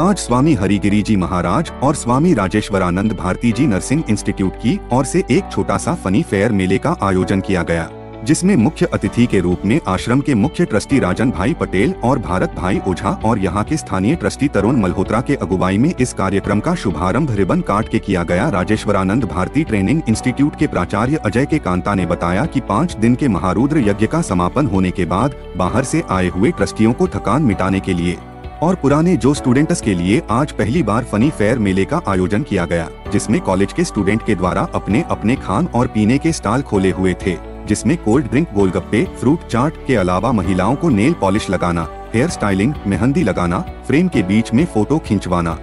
आज स्वामी हरिगिरी जी महाराज और Swami Rajeshwaranand Bharti ji nursing institute की ओर से एक छोटा सा फनी फेयर मेले का आयोजन किया गया, जिसमें मुख्य अतिथि के रूप में आश्रम के मुख्य ट्रस्टी राजन भाई पटेल और भारत भाई ओझा और यहाँ के स्थानीय ट्रस्टी तरुण मल्होत्रा के अगुवाई में इस कार्यक्रम का शुभारंभ रिबन काट के किया गया। राजेश्वरानंद भारती ट्रेनिंग इंस्टीट्यूट के प्राचार्य अजय के कांता ने बताया कि पाँच दिन के महारुद्र यज्ञ का समापन होने के बाद बाहर से आए हुए ट्रस्टियों को थकान मिटाने के लिए और पुराने जो स्टूडेंट्स के लिए आज पहली बार फनी फेयर मेले का आयोजन किया गया, जिसमें कॉलेज के स्टूडेंट के द्वारा अपने अपने खान और पीने के स्टॉल खोले हुए थे, जिसमें cold drink golgappe fruit chaat के अलावा महिलाओं को नेल पॉलिश लगाना हेयर स्टाइलिंग मेहंदी लगाना फ्रेम के बीच में फ़ोटो खिंचवाना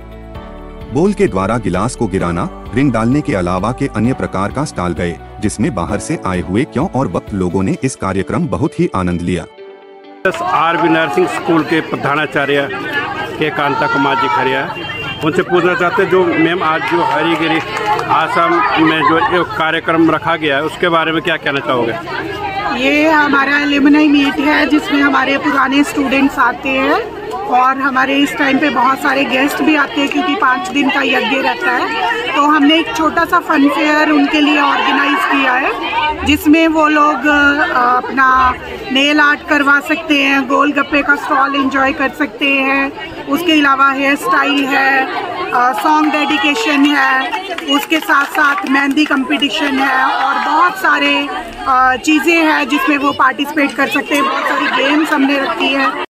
बोल के द्वारा गिलास को गिराना रिंग डालने के अलावा के अन्य प्रकार का स्टॉल गए, जिसमें बाहर से आए हुए क्यों और वक्त लोगों ने इस कार्यक्रम बहुत ही आनंद लिया। आर बी नर्सिंग स्कूल के प्रधानाचार्य के कांता कुमार जी खरिया उनसे पूछना चाहते हैं, जो मैम आज जो हरी गिरी आसाम में जो कार्यक्रम रखा गया है, उसके बारे में क्या कहना चाहोगे? ये हमारा एलिमनाई मीट है, जिसमें हमारे पुराने स्टूडेंट्स आते हैं। और हमारे इस टाइम पे बहुत सारे गेस्ट भी आते हैं क्योंकि पाँच दिन का यज्ञ रहता है। तो हमने एक छोटा सा फन फेयर उनके लिए ऑर्गेनाइज किया है, जिसमें वो लोग अपना नेल आर्ट करवा सकते हैं, गोल गप्पे का स्टॉल एंजॉय कर सकते हैं। उसके अलावा हेयर स्टाइल है सॉन्ग डेडिकेशन है, उसके साथ साथ मेहंदी कंपटीशन है और बहुत सारे चीज़ें हैं जिसमें वो पार्टिसिपेट कर सकते हैं। बहुत सारी गेम्स हमने रखी है।